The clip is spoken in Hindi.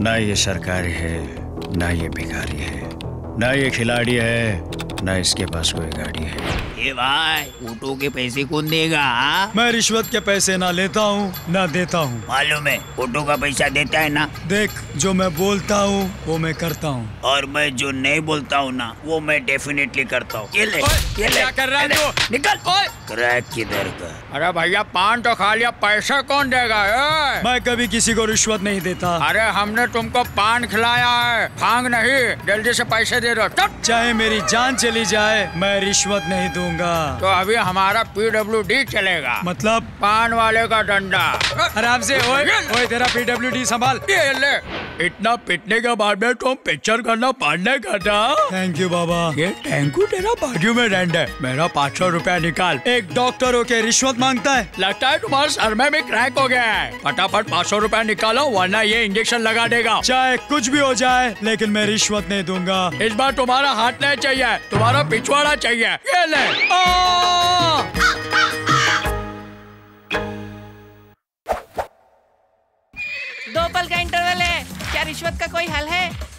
ना ये सरकारी है ना ये भिखारी है ना ये खिलाड़ी है। ना इसके पास कोई गाड़ी है। ए भाई ऑटो के पैसे कौन देगा हाँ? मैं रिश्वत के पैसे ना लेता हूँ ना देता हूँ। मालूम है ऑटो का पैसा देता है ना? देख जो मैं बोलता हूँ वो मैं करता हूँ। और मैं जो नहीं बोलता हूँ ना वो मैं डेफिनेटली करता हूँ। ये ले क्या कर रहा है अरे, निकल। क्रैक किधर का? अरे भैया पान तो खा लिया पैसा कौन देगा ए? मैं कभी किसी को रिश्वत नहीं देता। अरे हमने तुमको पान खिलाया है भाँग नहीं जल्दी से पैसे दे दो चाहे मेरी जान चली जाए मैं रिश्वत नहीं दूँगा। तो अभी हमारा पीडब्ल्यू डी चलेगा। मतलब? पान वाले का डंडा। आराम से ओए ओए तेरा पीडब्ल्यूडी संभाल। ये ले। इतना पिटने के बाद में तुम पिक्चर करना पढ़ने का था थैंक यू बाबा। ये टैंकू तेरा बाजू में रेंड है। मेरा पाँच सौ रूपया निकाल। एक डॉक्टर होके रिश्वत माँगता है। लगता है तुम्हारे सर में भी क्रैक हो गया है। फटाफट पाँच सौ रूपया निकालो वरना ये इंजेक्शन लगा देगा। चाहे कुछ भी हो जाए लेकिन मैं रिश्वत नहीं दूँगा। इस बार तुम्हारा हाथ नहीं चाहिए। तुम्हारा पिछवाड़ा चाहिए। ये ले! दो पल का इंटरवल है। क्या रिश्वत का कोई हल है?